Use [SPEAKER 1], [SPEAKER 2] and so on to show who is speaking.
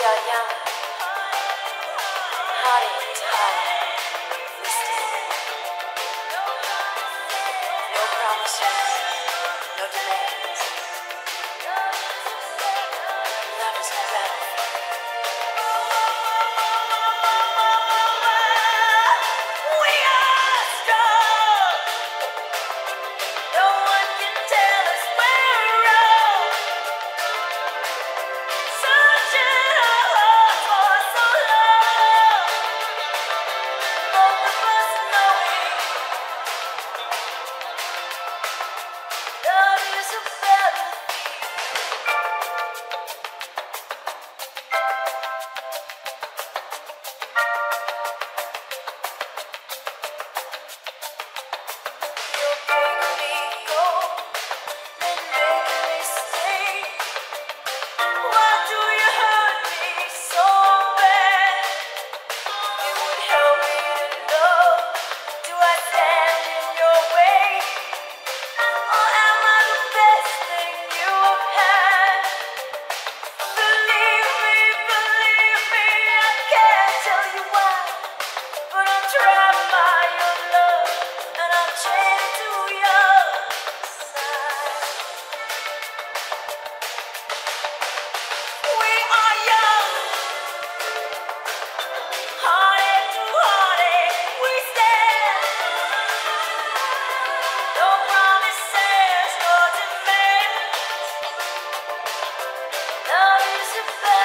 [SPEAKER 1] are young, hearty and tired, Love is